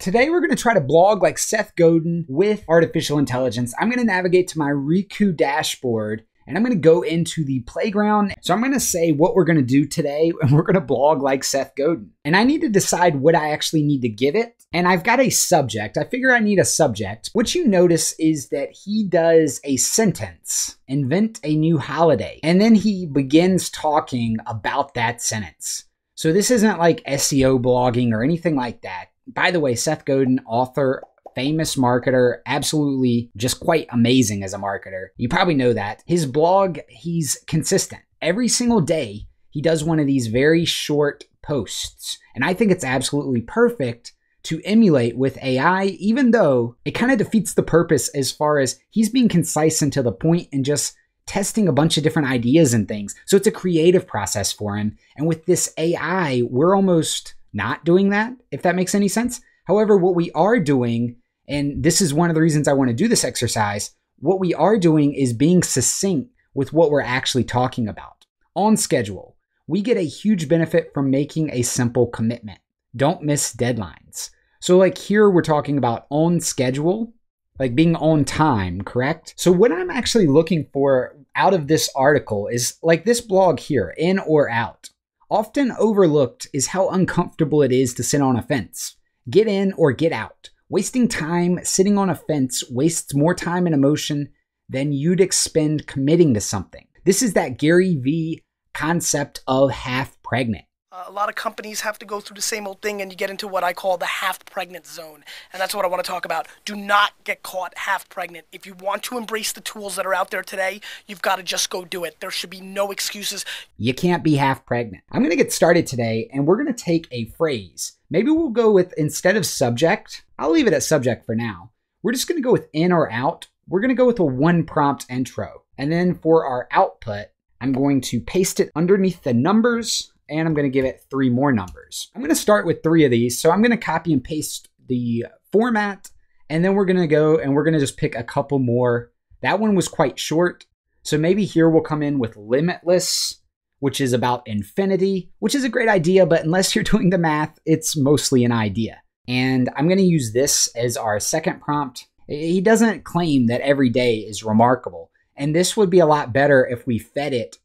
Today we're going to try to blog like Seth Godin with artificial intelligence. I'm going to navigate to my Riku dashboard and I'm going to go into the playground. So I'm going to say what we're going to do today and we're going to blog like Seth Godin. And I need to decide what I actually need to give it. And I've got a subject. I figure I need a subject. What you notice is that he does a sentence, invent a new holiday, and then he begins talking about that sentence. So this isn't like SEO blogging or anything like that by the way, Seth Godin, author, famous marketer, absolutely just quite amazing as a marketer. You probably know that. His blog, he's consistent. Every single day, he does one of these very short posts. And I think it's absolutely perfect to emulate with AI, even though it kind of defeats the purpose as far as he's being concise and to the point and just testing a bunch of different ideas and things. So it's a creative process for him. And with this AI, we're almost not doing that, if that makes any sense. However, what we are doing, and this is one of the reasons I want to do this exercise, what we are doing is being succinct with what we're actually talking about. On schedule, we get a huge benefit from making a simple commitment. Don't miss deadlines. So, like here, we're talking about on schedule, like being on time, correct? So, what I'm actually looking for out of this article is like this blog here, in or out. Often overlooked is how uncomfortable it is to sit on a fence. Get in or get out. Wasting time sitting on a fence wastes more time and emotion than you'd expend committing to something. This is that Gary Vee concept of half pregnant. Uh, a lot of companies have to go through the same old thing, and you get into what I call the half pregnant zone. And that's what I want to talk about. Do not get caught half pregnant. If you want to embrace the tools that are out there today, you've got to just go do it. There should be no excuses. You can't be half pregnant. I'm going to get started today, and we're going to take a phrase. Maybe we'll go with instead of subject, I'll leave it at subject for now. We're just going to go with in or out. We're going to go with a one prompt intro. And then for our output, I'm going to paste it underneath the numbers and I'm going to give it three more numbers. I'm going to start with three of these. So I'm going to copy and paste the format, and then we're going to go and we're going to just pick a couple more. That one was quite short. So maybe here we'll come in with limitless, which is about infinity, which is a great idea, but unless you're doing the math, it's mostly an idea. And I'm going to use this as our second prompt. He doesn't claim that every day is remarkable. And this would be a lot better if we fed it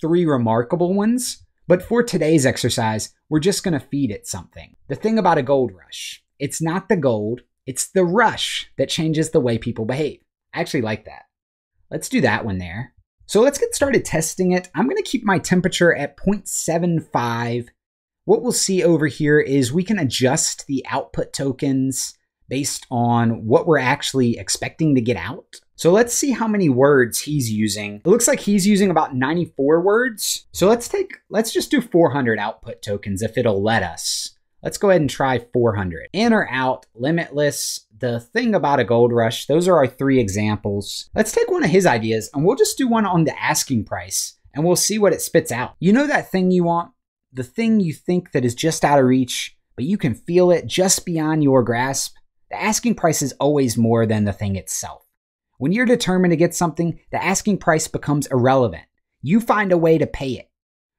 three remarkable ones but for today's exercise, we're just going to feed it something. The thing about a gold rush, it's not the gold, it's the rush that changes the way people behave. I actually like that. Let's do that one there. So let's get started testing it. I'm going to keep my temperature at 0.75. What we'll see over here is we can adjust the output tokens based on what we're actually expecting to get out. So let's see how many words he's using. It looks like he's using about 94 words. So let's take, let's just do 400 output tokens if it'll let us. Let's go ahead and try 400. In or out, limitless, the thing about a gold rush, those are our three examples. Let's take one of his ideas and we'll just do one on the asking price and we'll see what it spits out. You know that thing you want? The thing you think that is just out of reach, but you can feel it just beyond your grasp? The asking price is always more than the thing itself. When you're determined to get something, the asking price becomes irrelevant. You find a way to pay it.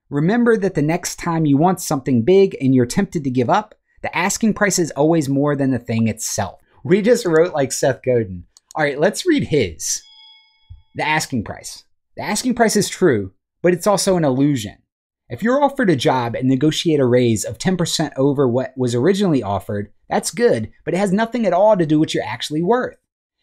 Remember that the next time you want something big and you're tempted to give up, the asking price is always more than the thing itself. We just wrote like Seth Godin. All right, let's read his. The asking price. The asking price is true, but it's also an illusion. If you're offered a job and negotiate a raise of 10% over what was originally offered, that's good, but it has nothing at all to do with what you're actually worth.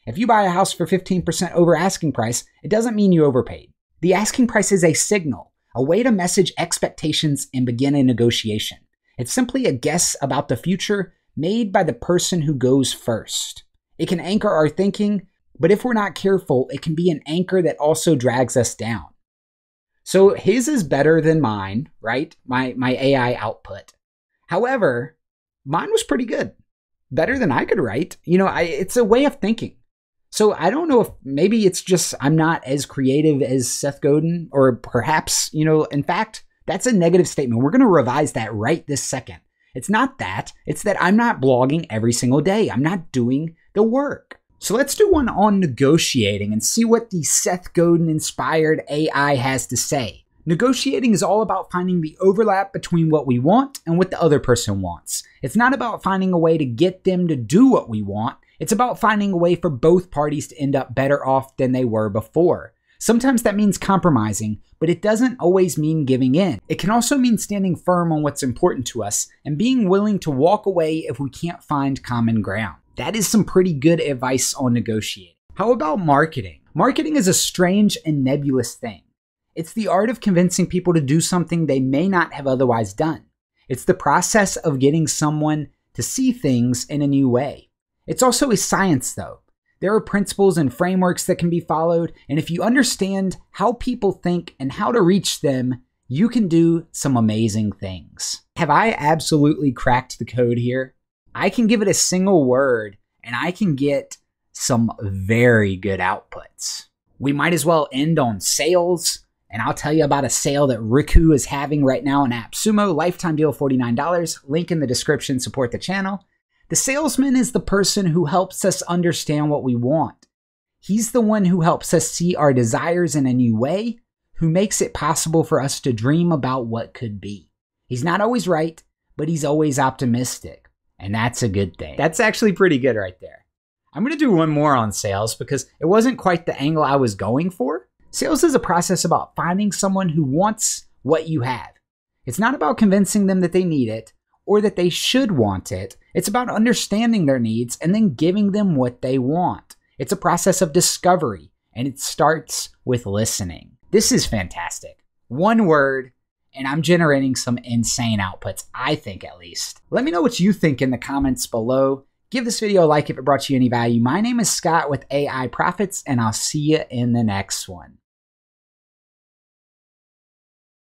If you buy a house for 15% over asking price, it doesn't mean you overpaid. The asking price is a signal, a way to message expectations and begin a negotiation. It's simply a guess about the future made by the person who goes first. It can anchor our thinking, but if we're not careful, it can be an anchor that also drags us down. So his is better than mine, right? My my AI output. However, mine was pretty good. Better than I could write. You know, I, it's a way of thinking. So I don't know if maybe it's just I'm not as creative as Seth Godin, or perhaps, you know, in fact, that's a negative statement. We're going to revise that right this second. It's not that, it's that I'm not blogging every single day. I'm not doing the work. So let's do one on negotiating and see what the Seth Godin inspired AI has to say. Negotiating is all about finding the overlap between what we want and what the other person wants. It's not about finding a way to get them to do what we want. It's about finding a way for both parties to end up better off than they were before. Sometimes that means compromising, but it doesn't always mean giving in. It can also mean standing firm on what's important to us and being willing to walk away if we can't find common ground. That is some pretty good advice on negotiating. How about marketing? Marketing is a strange and nebulous thing. It's the art of convincing people to do something they may not have otherwise done. It's the process of getting someone to see things in a new way. It's also a science, though. There are principles and frameworks that can be followed, and if you understand how people think and how to reach them, you can do some amazing things. Have I absolutely cracked the code here? I can give it a single word and I can get some very good outputs. We might as well end on sales and I'll tell you about a sale that Riku is having right now in AppSumo. Lifetime deal $49. Link in the description. Support the channel. The salesman is the person who helps us understand what we want. He's the one who helps us see our desires in a new way, who makes it possible for us to dream about what could be. He's not always right, but he's always optimistic. And that's a good thing. That's actually pretty good right there. I'm going to do one more on sales because it wasn't quite the angle I was going for. Sales is a process about finding someone who wants what you have. It's not about convincing them that they need it or that they should want it. It's about understanding their needs and then giving them what they want. It's a process of discovery, and it starts with listening. This is fantastic. One word, and I'm generating some insane outputs, I think at least. Let me know what you think in the comments below. Give this video a like if it brought you any value. My name is Scott with aiPROFITz, and I'll see you in the next one.